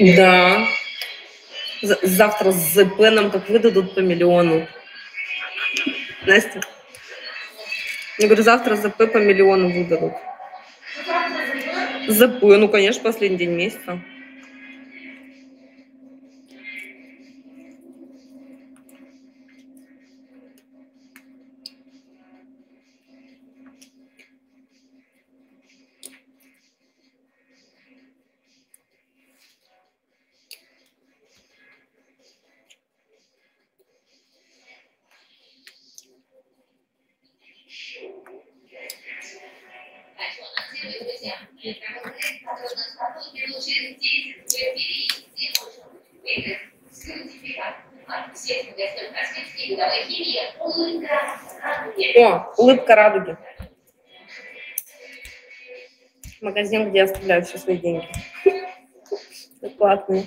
Да. Завтра с ЗП нам как выдадут по миллиону. Настя. Я говорю, завтра ЗП по миллиону выдадут. ЗП, ну, конечно, последний день месяца. О, улыбка радуги. Магазин, где я оставляю все свои деньги. Бесплатные.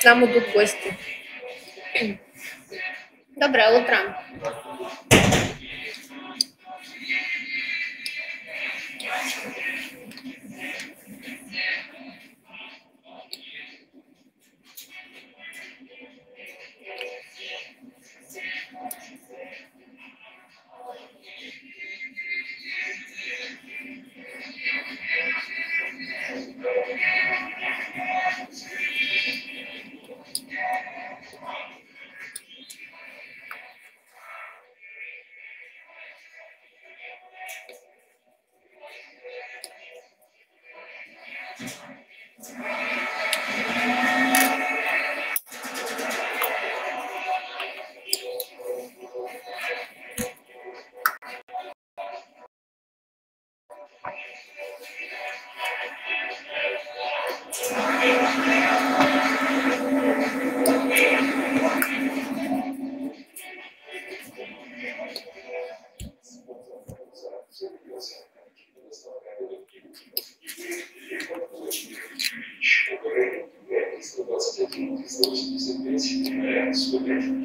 К нам идут гости. Доброе утро. В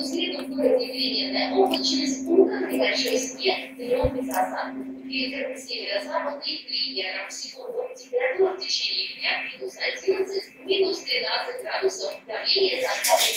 эту среду в городе Переменная область через утро небольшой снег, днем без осадков. Ветер северо-западный примерно в секунду. Температура в течение дня минус 11, минус 13 градусов. Давление составит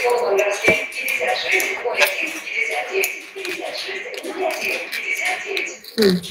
причину нарушения и